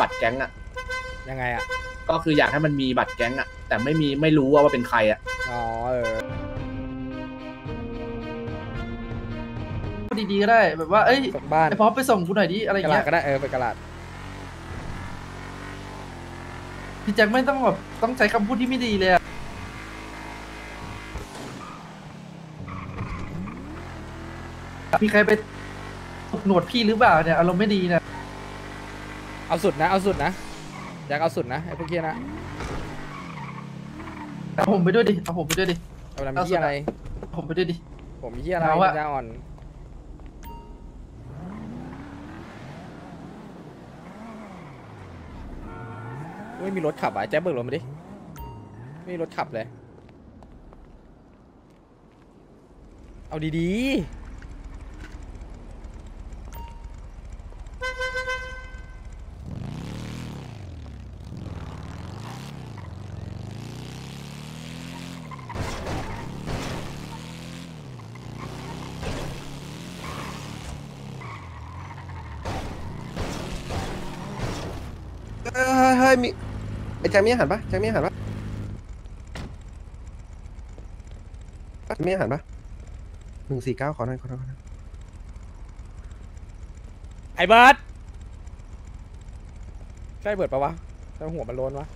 บัตรแก๊งอะยังไงอะก็คืออยากให้มันมีบัตรแก๊งอะแต่ไม่มีไม่รู้ว่าว่าเป็นใครอะอ๋อเออพูดดีๆก็ได้แบบว่าเอ้ยส่งบ้านไอ้พอไปส่งกูหน่อยดิอะไรอกระย่างลาเงี้ดยก็ได้เออไปกระลาดพี่แจ็คไม่ต้องแบบต้องใช้คำพูดที่ไม่ดีเลยอะมีใครไปตกหนวดพี่หรือเปล่าเนี่ยอารมณ์ไม่ดีนะ เอาสุดนะ เอาสุดนะ อยากเอาสุดนะไอ้พวกเคียนะเอาผมไปด้วยดิ เอาผมไปด้วยดิ เอาทำเฮียอะไรเอาผมไปด้วยดิ ผมเฮียอะไรเอาอะปัญญาอ่อนไม่มีรถขับอะแจ๊บเบิกรถมาดิ ไม่มีรถขับเลย เอาดีๆ ยเฮ้ยเฮ้ยมีไอ้แจ็คมีอาหารปะแจ็คมีอาหารปะแจ็คมีอาหารปะหนึ่งสี่เก้าขอหน่อยขอหน่อยขอหน่อยไอ้เบิร์ดใช่เบิร์ดปะวะแต่หัวมันโล้นวะ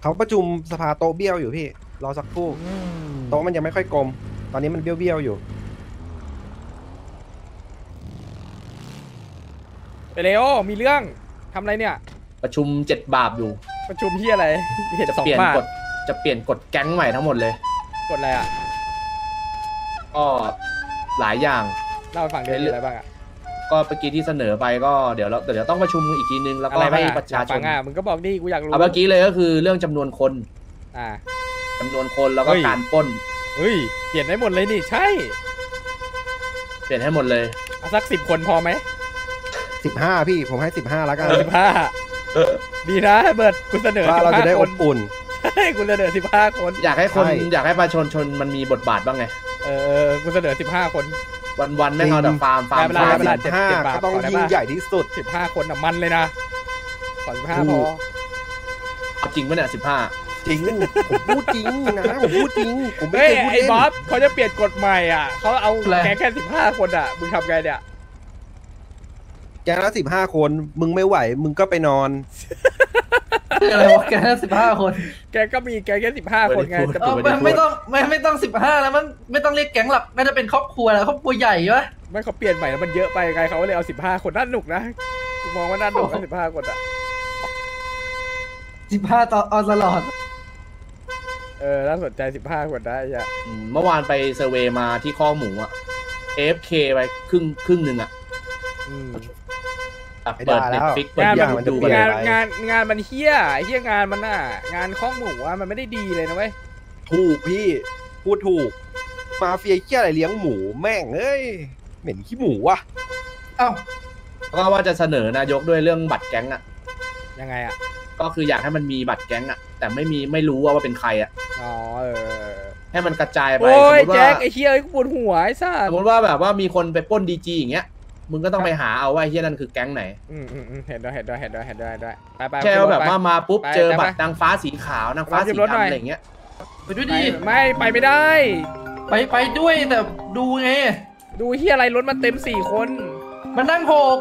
เขาประชุมสภาโต๊ะเบี้ยวอยู่พี่ รอสักครู่โต๊ะมันยังไม่ค่อยกลม ตอนนี้มันเบี้ยวเบี้ยวๆอยู่ ไปเร็วมีเรื่องทำอะไรเนี่ย ประชุมเจ็ดบาปอยู่ ประชุมที่อะไรเห็นจะสองเปลี่ยนบาทกฎจะเปลี่ยนกฎแก๊งใหม่ทั้งหมดเลยกดอะไรอะก็หลายอย่าง เล่าให้ฟังเดี๋ยวมีอะไรบ้างอะก็เมื่อกี้ที่เสนอไปก็เดี๋ยวเราเดี๋ยวต้องประชุมอีกทีนึงแล้วอะก็ไรบ้าให้งอะประอชายากชฟันงอะมึงก็บอกดิกูอยากรู้เอาเมื่อกี้เลยก็คือเรื่องจำนวนคน อ่า จำนวนคนแล้วก็เฮ้ย การปล้นเฮ้ย เปลี่ยนได้หมดเลยนี่ ใช่เปลี่ยนให้หมดเลย เอาสักสิบคนพอไหมสิบห้าพี่ผมให้สิบห้าแล้วกันสิบห้าดีนะเบิร์ดกูเสนอว่าสิบเราจะห้าได้คอนบอุ่น ใช่กูเสนอสิบห้าคน อยากให้คนใช่ อยากให้ประชาชนมันมีบทบาทบ้างไงเออเออกูเสนอสิบห้าคน วันวันๆไม่เอาแต่ฟาร์มฟาร์มได้ฟาเวร์ลามเวลาสิบห้าเจ็ดบาทก็ต้องขอได้ยิ่งปะ ใหญ่ที่สุด สิบห้าคนอะมันเลยนะขอสิบห้าพอเอาจริงปะเนี่ยสิบห้า จริงผมพูดจริงนะผมพูดจริง ผมไม่เฮ้ยเคยพูดไอ้เล่นบ๊อบเขาจะเปลี่ยนกฎใหม่อะเขาเอาอะไรแค่แค่สิบห้าคนอะมึงทำไงเนี่ยแกละสิบห้าคน มึงไม่ไหว มึงก็ไปนอนอะไรวะแกสิบห้าคน แกก็มีแกแค่สิบห้าคนไงจะเออไม่ไม่ต้องไม่ไม่ต้องสิบห้าแล้วมันไม่ต้องเรียกแก๊งหลักน่าจะเป็นครอบครัวแหละครอบครัวใหญ่วะไม่เขาเปลี่ยนใหม่แล้วมันเยอะไปไงเขาเลยเอาสิบห้าคนน่าหนุกนะกูมองว่าน่าหนุกนะสิบห้าคนอะสิบห้าต่อออนตลอด เออน่าสนใจสิบห้าคนได้อะอืมเมื่อวานไปเซอร์เวย์มาที่ข้อหมูอะ AFK ไปครึ่งครึ่งหนึ่งอะอืม แบบไม่เปิดได้แล้เน็ตวฟิกเปิดงานยูมันทูบเปลี่ยนงานไปงานงานมันเฮี้ยไอ้เฮี้ยงานมันน่ะ งานข้องหมูอะมันไม่ได้ดีเลยนะเว้ยถูกพี่ พูดถูก มาเฟียเกี้ยอะไรเลี้ยงหมูแม่งเอ้ย เหม็นขี้หมูว่ะเอ้าก็ว่าจะเสนอนายกด้วยเรื่องบัตรแก๊งอะยังไงอะก็คืออยากให้มันมีบัตรแก๊งอะแต่ไม่มีไม่รู้ว่าว่าเป็นใครอะ อ๋อเออให้มันกระจายไปโอ้ยสมมติแจ็ว่าคไอ้เฮี้ยไอ้กูปวดหัวไอ้สัสสมมติว่าแบบว่ามีคนไปปล้นดีจีอย่างเงี้ยมึงก็ต้องไปหาเอาว่าไอ้เฮียนั่นคือแก๊งไหนอืมอืมอืมเห็นด้วยเห็นด้วยเห็นด้วยเห็นด้วยเห็นด้วยไปไปแค่ว่าแบบว่ามาปุ๊บไปเจอไปบัตรนางฟ้าสีขาวนางฟ้าสีไปหยิบรถหน่อยดำอะไรอย่างเงี้ยไปด้วยไปดิ ไม่ไปไม่ได้ ไปไปด้วยแต่ดูไง ดูเฮี้ยอะไรรถมันเต็มสี่คน มันนั่งหก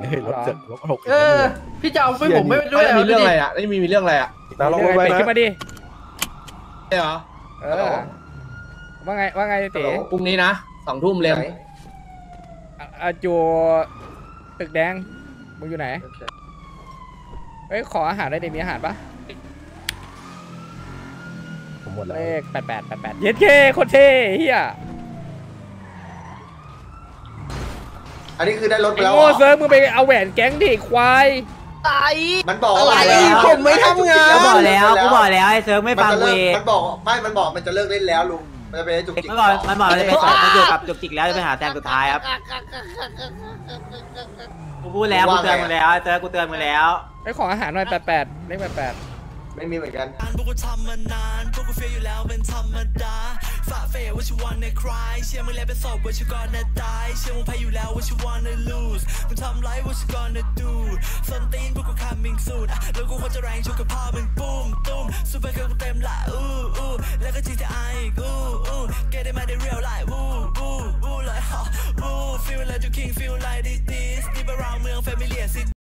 เฮ้ยรถเจ็ดรถหกเออ พี่จะเอาไปผมไม่ไปด้วยแล้วหมีเรื่องอะไรดิอะนี่มีมีเรื่องอะไรอะนะลองเดี๋รยวถไว้เป็ดนะ ขึ้นมาดิ ใช่เหรอเออ ว่าไงว่าไงเต๋พรุ่งนี้นะสองทุ่มเร็วอะอะจูตึกแดง มึงอยู่ไหนเฮ้ย ขออาหารได้เดมีอาหารปะผมหมดแล้ว เลขแปดแปดแปดแปดเย็ดเคโคตรเท่เฮียอันนี้คือได้รถไปไอ้แล้วโง่เหรอเซิร์ฟมึงไปเอาแหวนแก๊งดิไอ้ควาย มันบอกอะไรว่าแล้วผมไม่ทำงานกูบอกแล้วกูบอกแล้วไอ้เซิร์ฟไม่ฟังมันกูจะเอเลิกงมันบอกไม่มันบอกมันจะเลิกเล่นแล้วลุงมันจะไปจุกจิกมันบอกมันบอกมันจะไปสอบมันอยู่กับจุกจิกแล้วจะไปหาแซมสุดท้ายครับกูพูดแล้วกูเตือนมึงแล้วไอ้เซิร์ฟกูเตือนมึงแล้วไอ้ขออาหารหน่อยแปดแปดเลขแปดแปด ไม่มีเหมือนกันพวกกูทำมานานพวกกูเฟียอยู่แล้วเป็นธรรมดาฝ่าเฟยว่าชิวันในคลายเชื่อมึงแล้วเป็นศพว่าชิวก่อนตายเชื่อมึงแพ้อยู่แล้วว่าชิวันใน lose มึงทำไรว่าชิก่อนนะ do ส้นตีนพวกกู coming soon แล้วกูควรจะแรงชกกับพ่อมึงปุ้มตุ้มซูเปอร์เกิร์ลกูเต็มละอู้อู้แล้วก็ GTI อีกอู้อู้ get it มาได้ real life วู้วู้วู้เลยฮะวู้ feel like you king feel like this this deep around เมือง family city